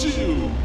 two,